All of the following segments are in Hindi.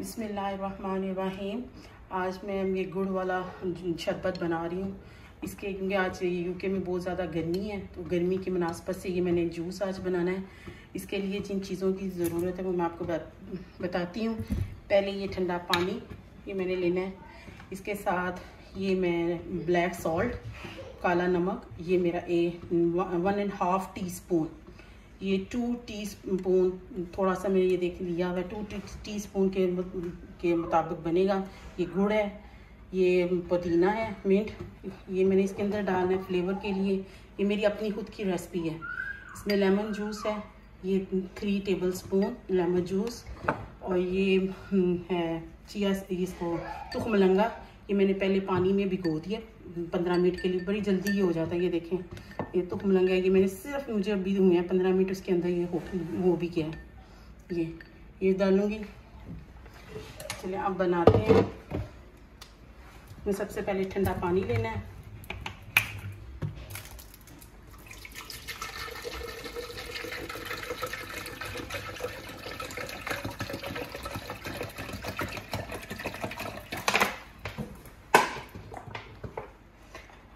बिसमीम आज मैं ये गुड़ वाला शरबत बना रही हूँ। इसके क्योंकि आज यूके में बहुत ज़्यादा गर्मी है तो गर्मी की मुनासबत से ये मैंने जूस आज बनाना है। इसके लिए जिन चीज़ों की ज़रूरत है वो मैं आपको बताती हूँ। पहले ये ठंडा पानी, ये मैंने लेना है। इसके साथ ये मैं ब्लैक सॉल्ट, काला नमक, ये मेरा ए, one and half teaspoon ये टू टीस्पून थोड़ा सा मैंने ये देख लिया हुआ टू टीस्पून के के मुताबिक बनेगा। ये गुड़ है ये पुदीना है मिंट ये मैंने इसके अंदर डालना है फ्लेवर के लिए। ये मेरी अपनी खुद की रेसिपी है। इसमें लेमन जूस है ये three tablespoon lemon juice और ये हम्म, है चिया इसको तुखमलंगा। ये मैंने पहले पानी में भिगो दिया, पंद्रह मिनट के लिए, बड़ी जल्दी ये हो जाता है, ये देखें। ये तो मलंगा है ये मैंने सिर्फ़, मुझे अभी हुए हैं पंद्रह मिनट, उसके अंदर ये हो हो भी गया है। ये ये डालूँगी। चलिए, अब बनाते हैं। सबसे पहले ठंडा पानी लेना है।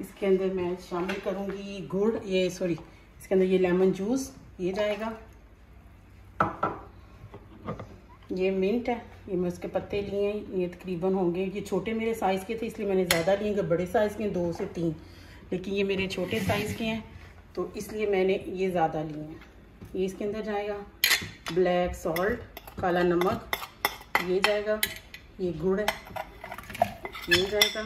इसके अंदर मैं शामिल करूँगी गुड़, ये सॉरी इसके अंदर ये लेमन जूस ये जाएगा। ये मिंट है, ये मैं उसके पत्ते लिए हैं, ये तकरीबन होंगे। ये छोटे मेरे साइज़ के थे, इसलिए मैंने ज़्यादा लिए बड़े साइज़ के दो से तीन। लेकिन ये मेरे छोटे साइज़ के हैं तो इसलिए मैंने ये ज़्यादा लिए हैं। ये इसके अंदर जाएगा ब्लैक सॉल्ट काला नमक, ये जाएगा, ये गुड़ है, ये जाएगा।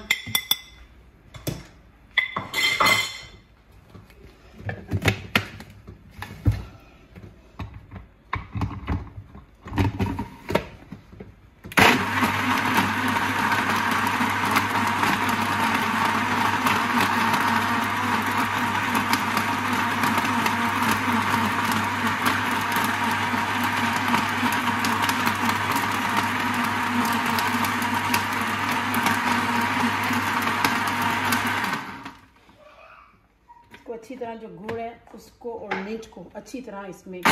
अच्छी तरह जो गुड़ है, उसको और मिर्च को अच्छी तरह इसमें ये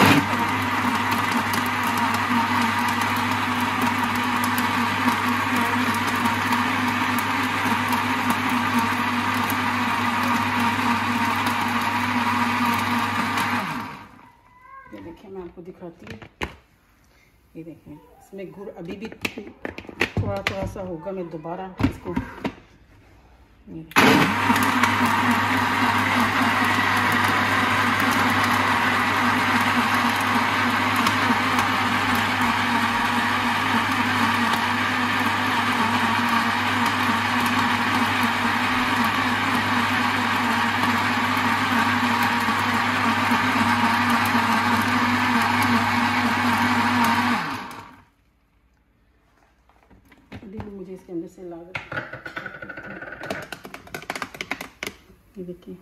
देखिए, मैं आपको दिखाती हूँ। ये देखें इसमें गुड़ अभी भी थोड़ा थोड़ा सा होगा, मैं दोबारा इसको मुझे इसके अंदर से लागत। ये देखिए।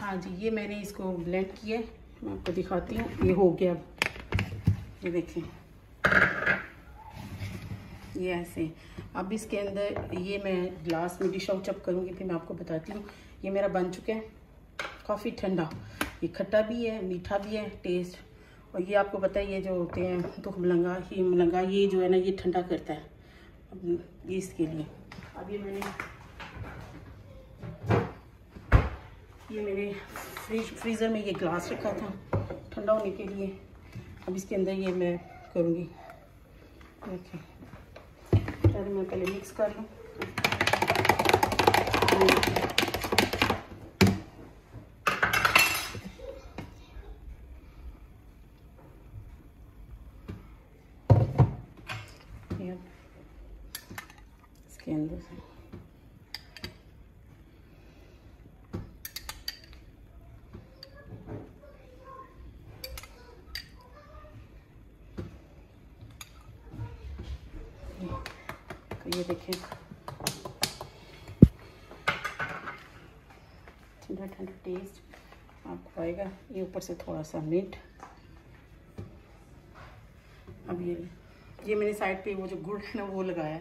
हाँ जी, ये मैंने इसको ब्लेंड किया मैं आपको दिखाती हूँ। ये हो गया। अब ये देखिए। ये ऐसे अब इसके अंदर ये मैं ग्लास में डिश आउट जब करूँगी, फिर मैं आपको बताती हूँ। ये मेरा बन चुका है। काफ़ी ठंडा। ये खट्टा भी है, मीठा भी है टेस्ट और ये आपको पता है, ये जो होते हैं तो मलंगा, ये मलंगा, ये जो है ना, ये ठंडा करता है। ये इसके लिए। अब ये मैंने ये मैंने फ्रिज फ्रीज़र में ये ग्लास रखा था, ठंडा होने के लिए। अब इसके अंदर ये मैं करूँगी। देखिए पहले मैं पहले मिक्स कर लूँ इसके अंदर से ये देखें ठंडा ठंडा टेस्ट आपको आएगा ये ऊपर से थोड़ा सा मीट अब ये ये मैंने साइड पे वो जो गुड़ है ना, वो लगाया